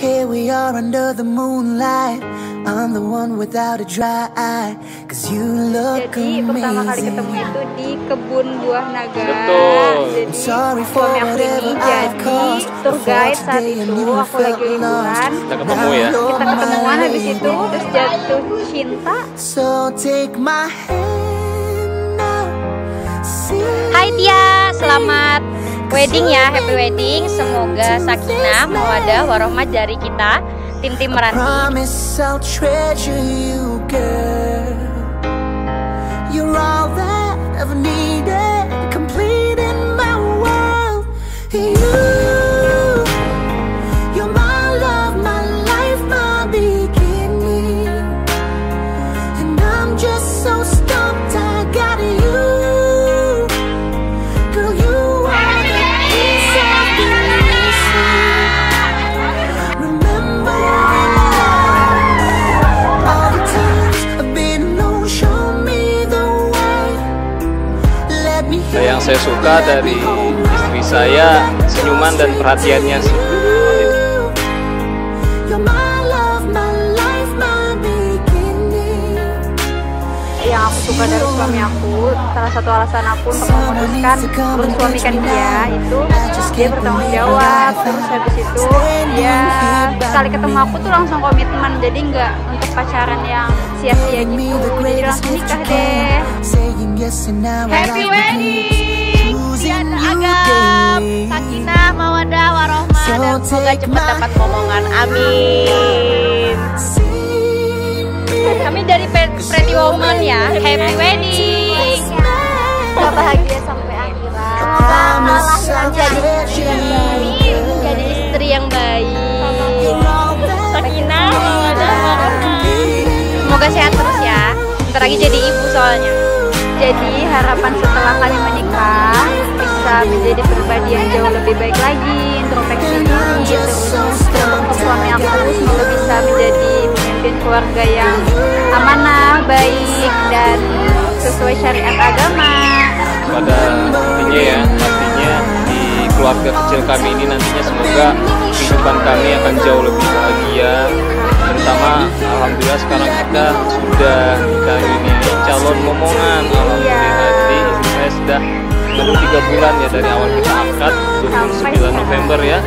Here we are under the moonlight. I'm the one without a dry eye. Cause you look Jadi pertama kali ketemu amazing. itu di kebun buah naga. Betul. Jadi Sorry for suami aku ini jadi caused. tour guide saat itu. Aku lagi liburan. Kita ketemu ya. Kita ketemuan habis itu terus jatuh cinta. So take my hand Hai Tia, selamat wedding ya, happy wedding. Semoga sakinah, mawadah, warohmah dari kita, tim-tim Meranti. Nah, yang saya suka dari istri saya senyuman dan perhatiannya sih. Yang aku suka dari suami aku, salah satu alasan aku untuk memutuskan bersuamikan dia itu dia bertanggung jawab. Terus habis itu dia sekali ketemu aku tuh langsung komitmen, jadi nggak untuk pacaran yang sia-sia gitu. Jadi langsung nikah deh. Happy wedding, you Agam, sakinah, mawadah, warohmah, dan semoga cepat dapat momongan. Amin. Kami dari Pretty Woman ya, happy wedding. Semoga bahagia sampai akhirat. Treasure you, Amin, menjadi istri yang baik. Sakinah. Semoga sehat terus ya. Bentar lagi jadi ibu soalnya. Jadi harapan setelah kalian menikah bisa menjadi pribadi yang jauh lebih baik lagi, introspeksi diri, terus untuk suami aku semoga bisa menjadi pemimpin keluarga yang amanah, baik dan sesuai syariat agama. pada intinya ya artinya di keluarga kecil kami ini nantinya semoga kehidupan kami akan jauh lebih bahagia. Terutama alhamdulillah sekarang kita sudah dikaruniai calon momongan. Alhamdulillah jadi istri saya sudah baru tiga bulan ya dari awal kita akad 29 November ya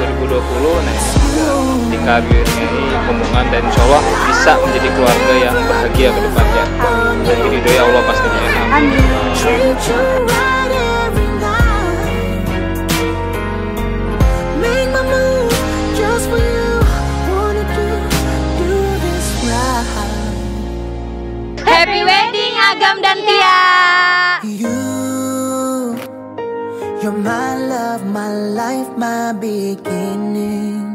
2020 nah sudah dikaruniai momongan dan insya Allah bisa menjadi keluarga yang bahagia ke depannya dan diridhoi Allah pastinya ya. Amin. Happy wedding Agam dan Tia. You, you're my love, my life, my beginning.